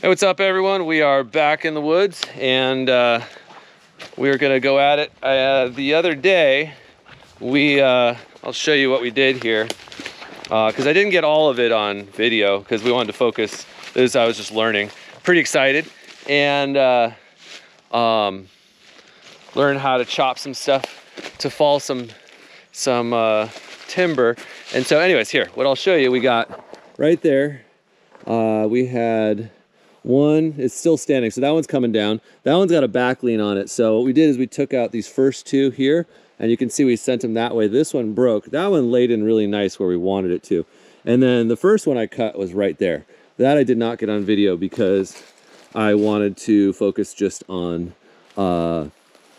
Hey, what's up everyone? We are back in the woods and uh, we're gonna go at it. Uh, the other day, we, uh, I'll show you what we did here because uh, I didn't get all of it on video because we wanted to focus, as I was just learning. Pretty excited and uh, um, learn how to chop some stuff to fall some, some uh, timber. And so anyways, here, what I'll show you, we got right there, we had one is still standing, so that one's coming down. That one's got a back lean on it. So what we did is we took out these first two here, and you can see we sent them that way. This one broke. That one laid in really nice where we wanted it to. And then the first one I cut was right there. That I did not get on video because I wanted to focus just on, uh,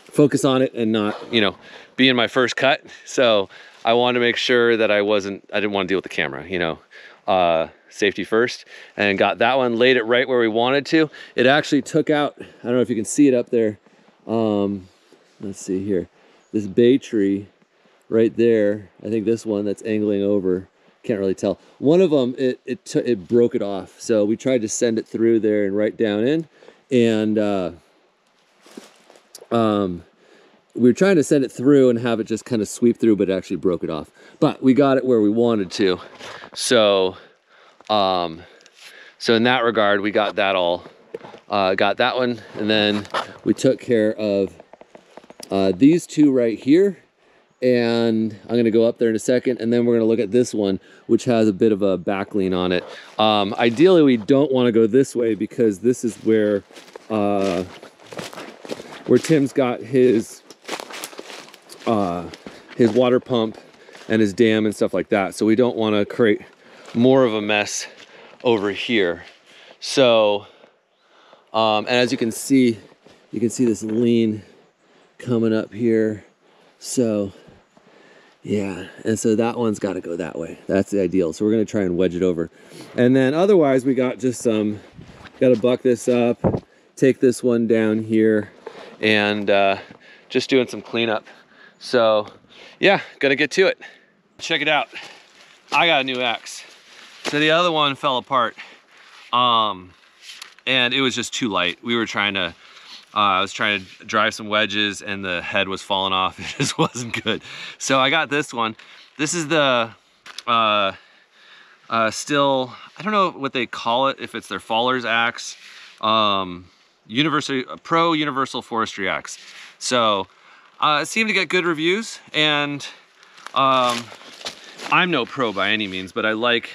focus on it and not, you know, be in my first cut. So I wanted to make sure that I wasn't, I didn't want to deal with the camera, you know. Uh, safety first and got that one laid it right where we wanted to. It actually took out i don't know if you can see it up there um let's see here this bay tree right there. I think this one that's angling over can't really tell. One of them it it it broke it off. So we tried to send it through there and right down in and uh um we were trying to send it through and have it just kind of sweep through but it actually broke it off. But we got it where we wanted to. So um, so in that regard, we got that all, uh, got that one. And then we took care of uh, these two right here. And I'm gonna go up there in a second. And then we're gonna look at this one, which has a bit of a back lean on it. Um, ideally, we don't wanna go this way because this is where, uh, where Tim's got his, uh, his water pump and his dam and stuff like that. So we don't wanna create more of a mess over here. So, um, and as you can see, you can see this lean coming up here. So, yeah, and so that one's got to go that way. That's the ideal. So we're gonna try and wedge it over. And then otherwise we got just some, got to buck this up, take this one down here, and uh, just doing some cleanup. So yeah, gonna get to it. Check it out. I got a new axe. So the other one fell apart. Um, and it was just too light. We were trying to, uh, I was trying to drive some wedges and the head was falling off. It just wasn't good. So I got this one. This is the, uh, uh, Stihl, I don't know what they call it, if it's their Faller's axe, um, Universal, Pro Universal Forestry axe. So uh, it seemed to get good reviews and um, I'm no pro by any means, but I like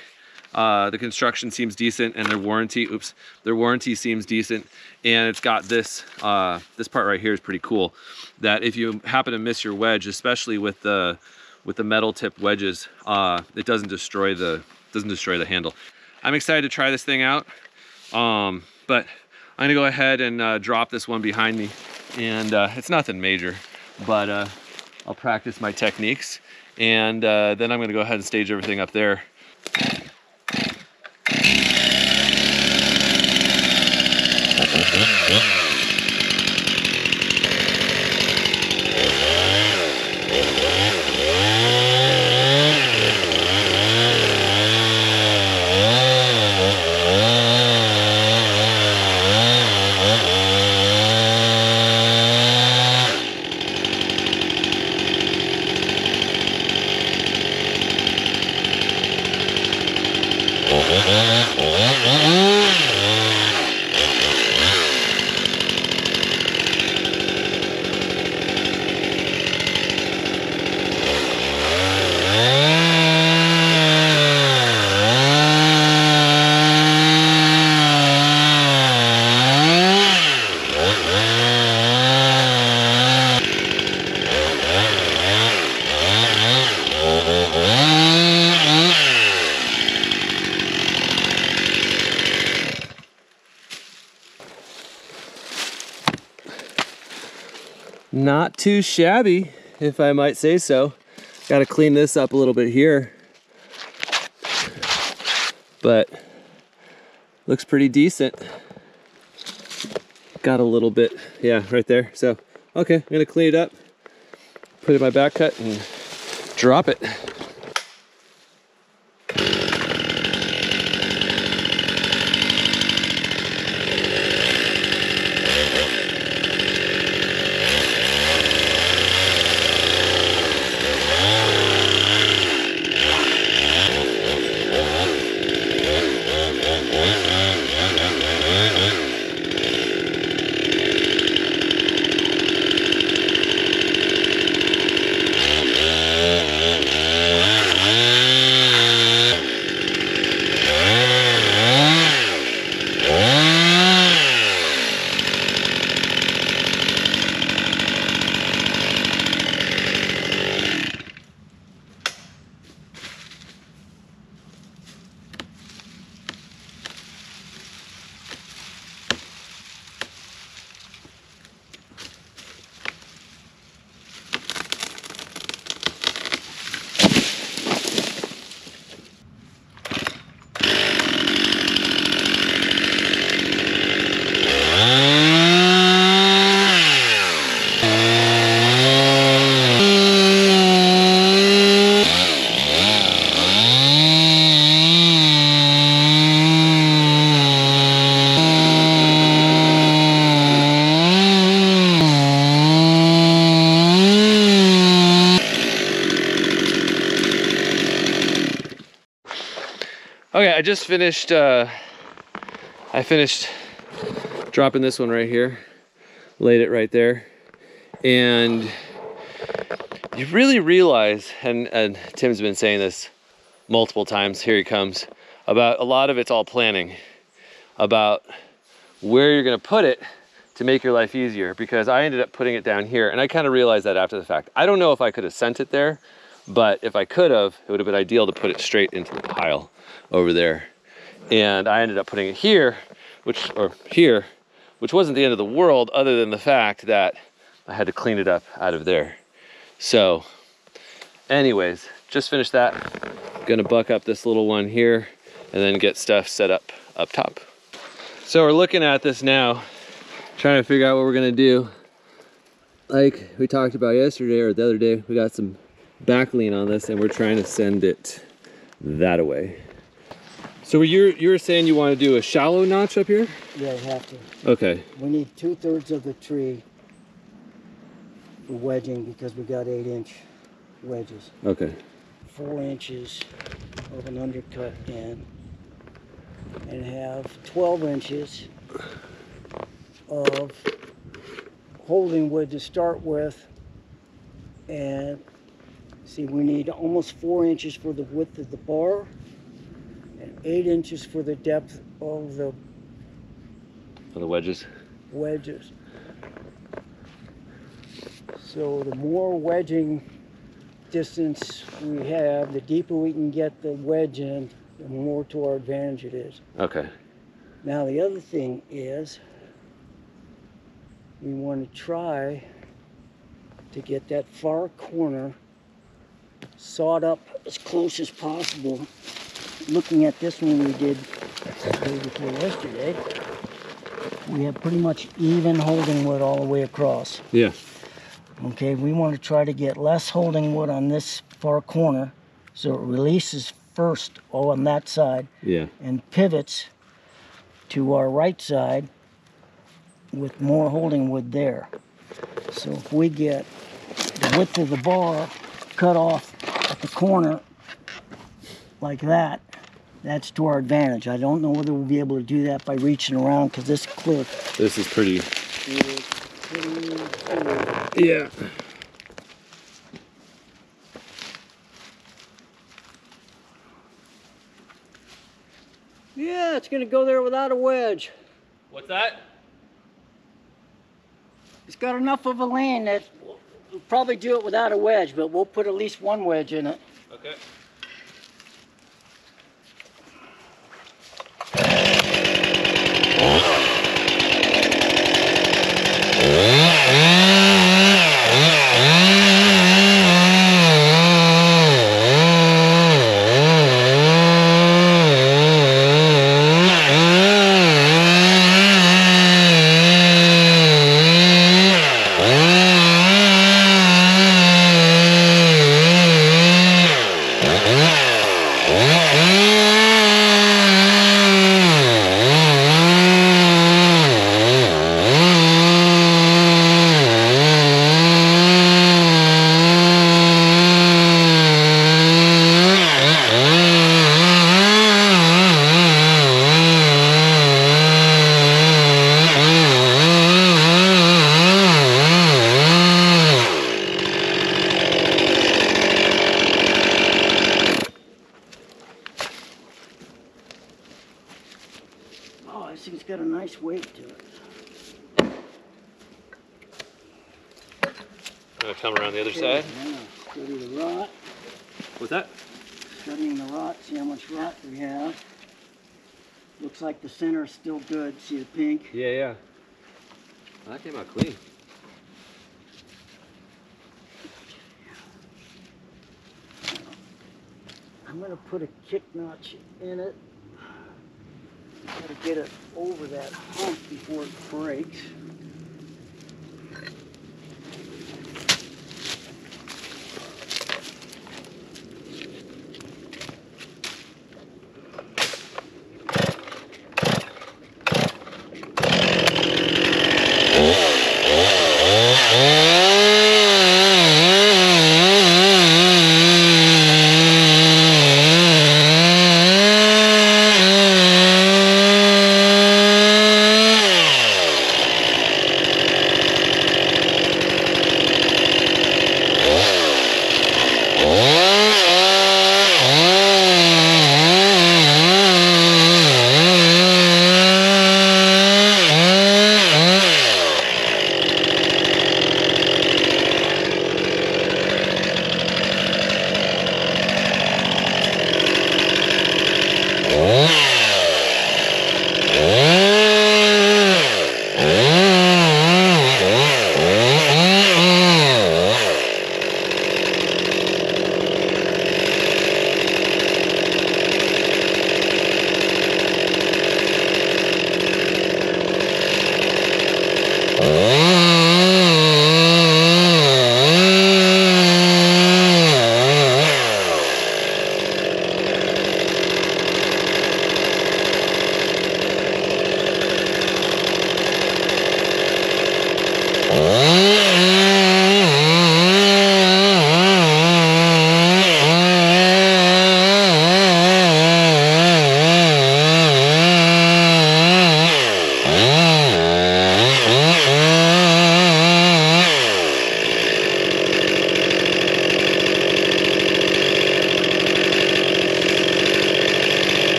uh, the construction seems decent and their warranty, oops, their warranty seems decent. And it's got this, uh, this part right here is pretty cool. That if you happen to miss your wedge, especially with the, with the metal tip wedges, uh, it doesn't destroy the, doesn't destroy the handle. I'm excited to try this thing out. Um, but I'm gonna go ahead and uh, drop this one behind me. And uh, it's nothing major, but uh, I'll practice my techniques. And then I'm gonna go ahead and stage everything up there. Uh-huh. Not too shabby, if I might say so. Got to clean this up a little bit here. But looks pretty decent. Got a little bit, yeah, right there. So, okay, I'm gonna clean it up, put it in my back cut and drop it. I just finished, uh, I finished dropping this one right here, laid it right there. And you really realize, and, and Tim's been saying this multiple times, here he comes, about a lot of it's all planning, about where you're gonna put it to make your life easier because I ended up putting it down here and I kind of realized that after the fact. I don't know if I could have sent it there, but if I could have, it would have been ideal to put it straight into the pile over there. And I ended up putting it here, which, or here, which wasn't the end of the world other than the fact that I had to clean it up out of there. So anyways, just finished that. Gonna buck up this little one here and then get stuff set up up top. So we're looking at this now, trying to figure out what we're gonna do. Like we talked about yesterday or the other day, we got some back lean on this and we're trying to send it that away. So you're you were saying you want to do a shallow notch up here? Yeah, you have to. Okay. We need two thirds of the tree for wedging because we got eight inch wedges. Okay. Four inches of an undercut in and have 12 inches of holding wood to start with and see we need almost four inches for the width of the bar eight inches for the depth of the For the wedges. wedges. So the more wedging distance we have, the deeper we can get the wedge in, the more to our advantage it is. Okay. Now the other thing is we want to try to get that far corner sawed up as close as possible. Looking at this one we did day before yesterday, we have pretty much even holding wood all the way across. Yeah. Okay, we want to try to get less holding wood on this far corner so it releases first all on that side Yeah. and pivots to our right side with more holding wood there. So if we get the width of the bar cut off at the corner like that, that's to our advantage. I don't know whether we'll be able to do that by reaching around because this cliff This is pretty. is pretty cool. Yeah. Yeah, it's gonna go there without a wedge. What's that? It's got enough of a lane that we'll probably do it without a wedge, but we'll put at least one wedge in it. Okay. Oh, this thing's got a nice weight to it. I'm gonna come around the other Yeah, side. Study the rot, What's that? studying the rot, see how much rot we have. Looks like the center is still good. See the pink? Yeah, yeah. That came out clean. I'm gonna put a kick notch in it. Gotta get it over that hump before it breaks.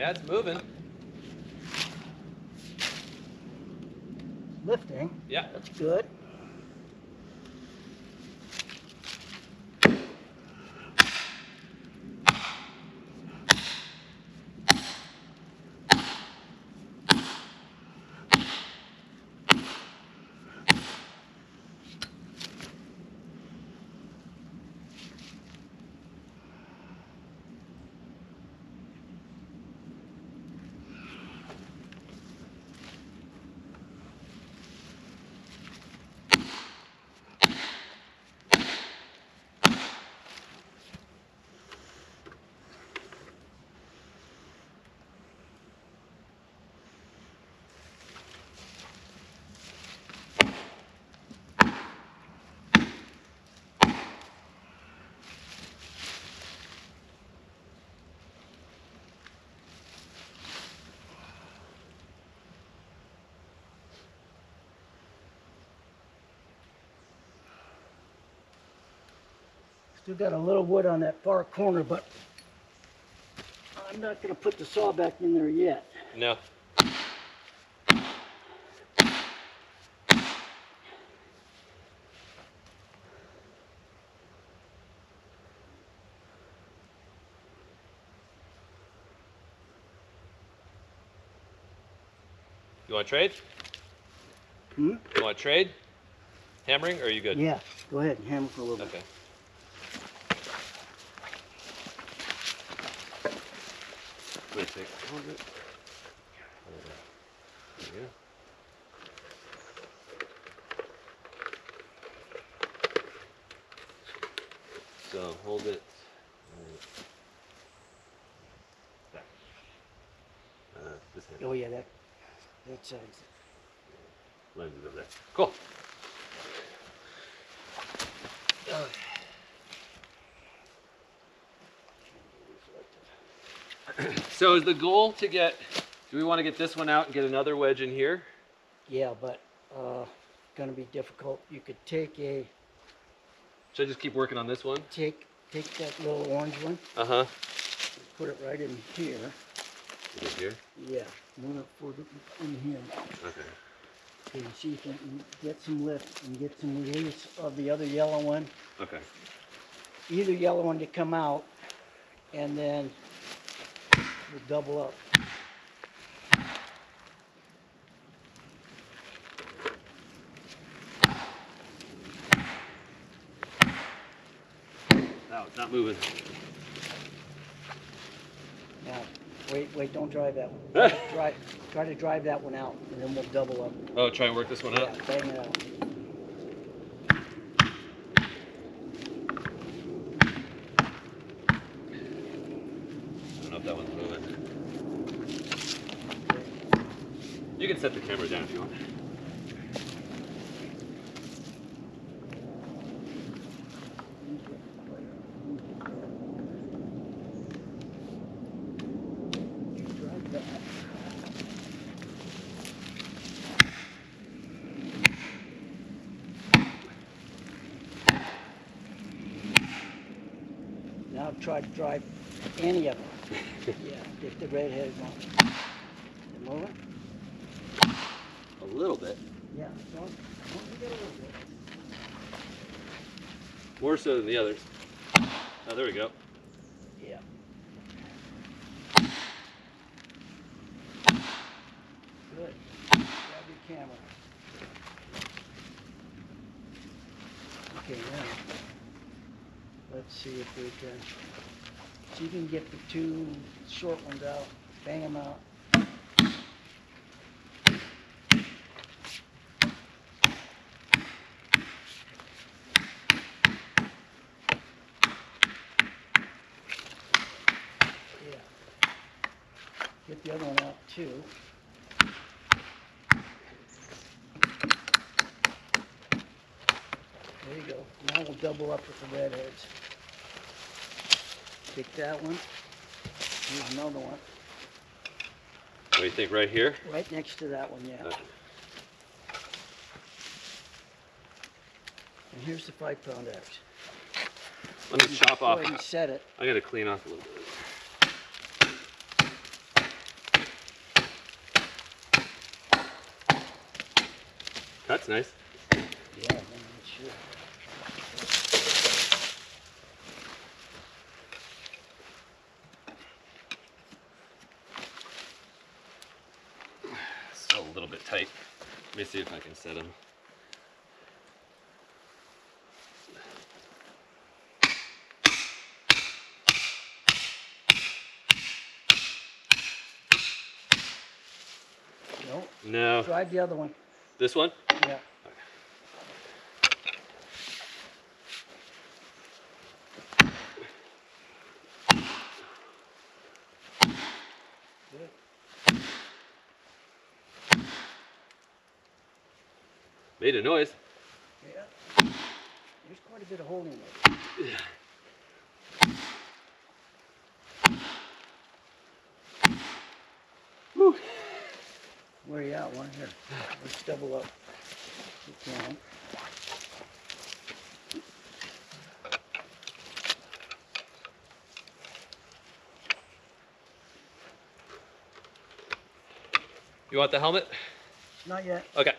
Yeah, it's moving. Lifting. Yeah. That's good. Still got a little wood on that far corner, but I'm not gonna put the saw back in there yet. No. You want to trade? Hmm? You want to trade? Hammering, or are you good? Yeah, go ahead and hammer for a little bit. Okay. Wait a second. Hold it. There you go. So hold it. Uh, this hand. Oh yeah, that, that side's, Lens is over there. Cool. So is the goal to get? Do we want to get this one out and get another wedge in here? yeah, but, uh, gonna be difficult. You could take a, Should I just keep working on this one? take, take that little orange one, Uh huh. put it right in here. here. Yeah, move it forward in here. Okay. Okay, see if you can get some lift and get some release of the other yellow one. Okay. Either yellow one to come out, and then we'll double up. No, it's not moving. Now, wait, wait, don't drive that one. Try try to drive that one out, and then we'll double up. Oh, try and work this one out. Yeah, bang it out. I don't know if that one's moving. You can set the camera down if you want. Now try to drive any of them. Yeah, get the redhead one. They moving? A little bit. Yeah, don't, don't forget a little bit. More so than the others. Oh, there we go. Yeah. Good. Grab your camera. Okay, now, let's see if we can, if you can get the two short ones out, bang them out. Yeah. Get the other too. There you go. Now we'll double up with the red redheads. Take that one. Here's another one. What do you think, right here? Right next to that one, yeah. Okay. And here's the five pound axe. Let me chop off. set it. I gotta clean off a little bit. Nice. Yeah, man, sure. Still a little bit tight. Let me see if I can set them. No, No. try the other one. This one? Yeah. Good. Made a noise. Yeah. There's quite a bit of holding there. Whew. Where you at? One here. Let's double up. You want the helmet? Not yet. Okay.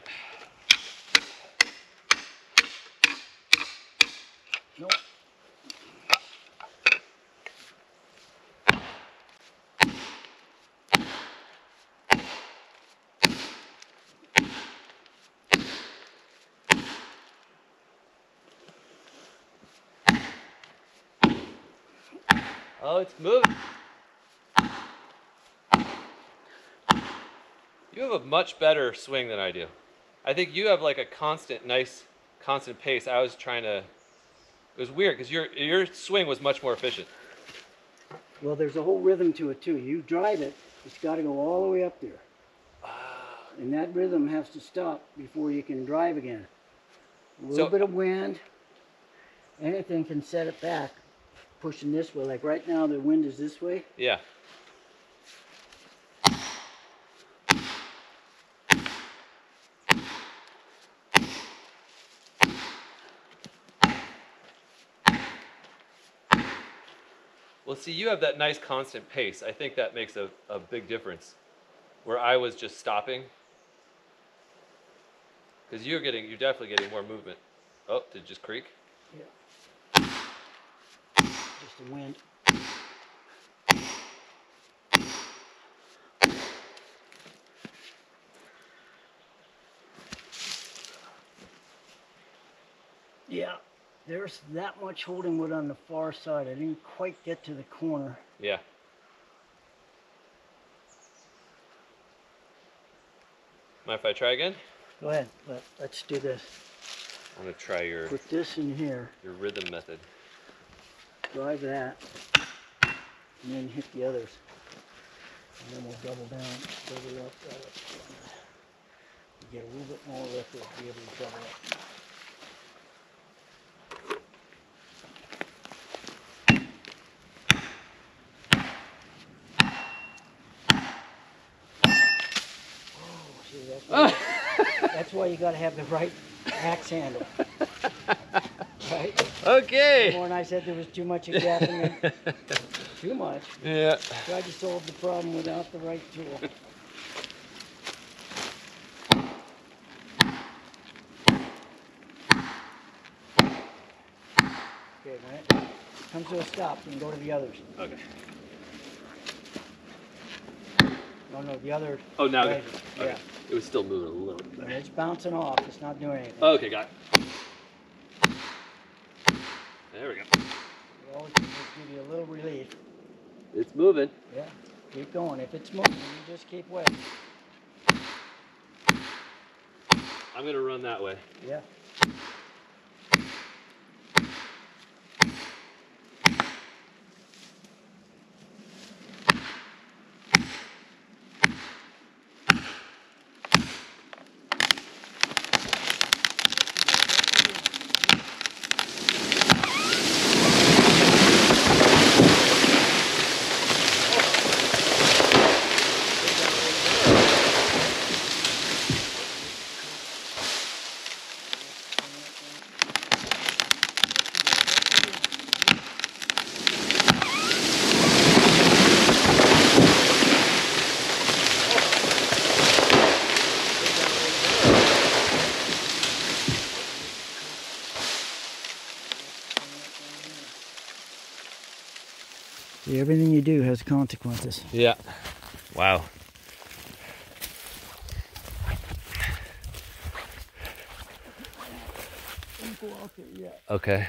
Nope. Oh, it's moving. You have a much better swing than I do. I think you have like a constant, nice, constant pace. I was trying to. It was weird because your your swing was much more efficient. Well, there's a whole rhythm to it too. You drive it, it's got to go all the way up there. And that rhythm has to stop before you can drive again. A little So- bit of wind, anything can set it back. Pushing this way, like right now, the wind is this way. Yeah. Well, see, you have that nice constant pace. I think that makes a, a big difference. Where I was just stopping. Because you're getting, you're definitely getting more movement. Oh, did it just creak? Just the wind. Yeah, there's that much holding wood on the far side. I didn't quite get to the corner. Yeah. Mind if I try again? Go ahead, let, let's do this. I'm gonna try your Put this in here, your rhythm method. Drive that, and then hit the others. And then we'll double down, double up, uh, double up. Get a little bit more lift, we'll be able to double up. Oh, that's why, that's why you gotta have the right axe handle. Right? Okay. When I said there was too much of gap in there, too much. Yeah. Tried to solve the problem without the right tool. Okay, when it comes to a stop, you can go to the others. Okay. No, no, the other. Oh, now. Okay. Yeah, It was still moving a little bit. when it's bouncing off, it's not doing anything. Okay, got it. There we go. It always just give you a little relief. It's moving. Yeah, keep going. If it's moving, you just keep waiting. I'm gonna run that way. Yeah. Do has consequences. Yeah. Wow. Okay.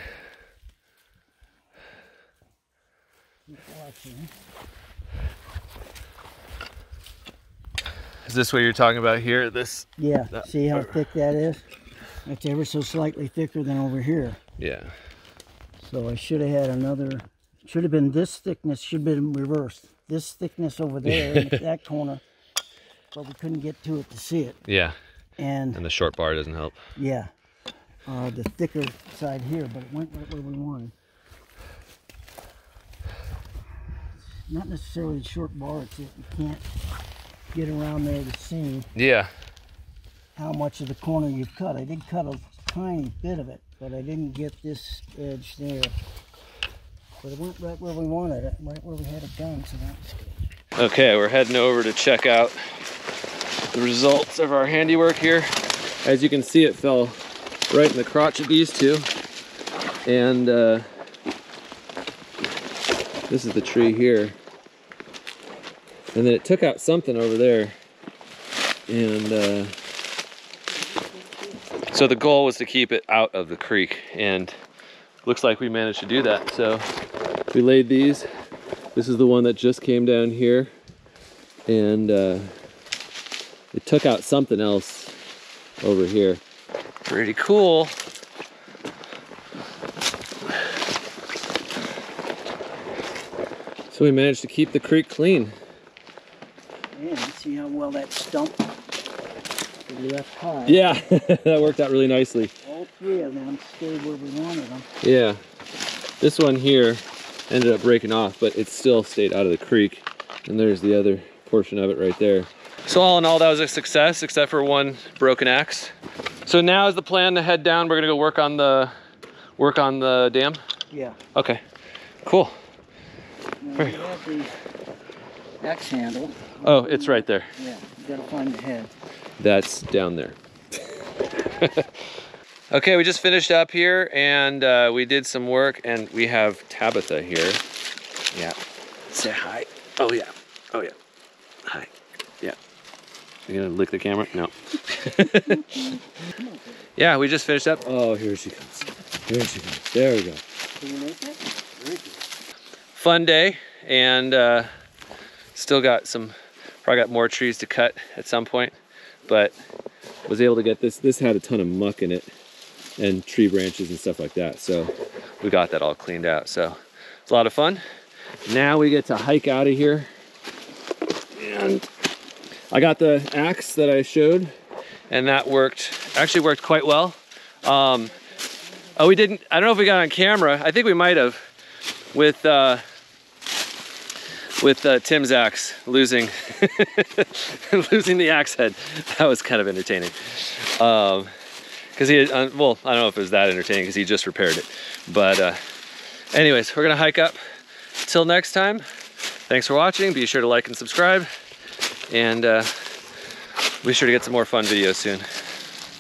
Is this what you're talking about here? This? Yeah, That see how part. thick that is? That's ever so slightly thicker than over here. Yeah. So I should have had another, should have been this thickness, should have been reversed. This thickness over there in that corner, but we couldn't get to it to see it. Yeah. And And the short bar doesn't help. yeah, uh, the thicker side here, but it went right where we wanted. Not necessarily the short bar, it's that you can't get around there to see Yeah. how much of the corner you've cut. I did cut a tiny bit of it, but I didn't get this edge there. But it went right where we wanted it, right where we had it done, so that was good. Okay, we're heading over to check out the results of our handiwork here. As you can see, it fell right in the crotch of these two. And uh, this is the tree here. And then it took out something over there. And uh, so the goal was to keep it out of the creek. And looks like we managed to do that. So we laid these this is the one that just came down here and uh, it took out something else over here. Pretty cool. So we managed to keep the creek clean. And see how well that stump that we left high. Yeah, that worked out really nicely. All three of them stayed where we wanted them. Yeah. This one here ended up breaking off, but it still stayed out of the creek. And there's the other portion of it right there. So all in all, that was a success, except for one broken axe. So now is the plan to head down. We're gonna go work on the work on the dam. Yeah. Okay, cool. Now Very we the axe handle. Oh, it's right there. Yeah, you gotta find the head. That's down there. okay, we just finished up here and uh, we did some work and we have Tabitha here. Yeah. Say hi. Oh yeah. Oh yeah. Hi. Yeah. You gonna lick the camera? No. yeah, we just finished up. Oh, here she comes. Here she comes. There we go. Can you make it? Fun day and uh, still got some, probably got more trees to cut at some point, but was able to get this. This had a ton of muck in it and tree branches and stuff like that. So we got that all cleaned out. So it's a lot of fun. Now we get to hike out of here. And I got the axe that I showed and that worked, actually worked quite well. Um, oh, we didn't, I don't know if we got on camera. I think we might have with, uh, with uh, Tim's axe losing losing the axe head. That was kind of entertaining. Um, because he, uh, well, I don't know if it was that entertaining because he just repaired it. But uh, anyways, we're gonna hike up. Till next time, thanks for watching. Be sure to like and subscribe, and uh, be sure to get some more fun videos soon.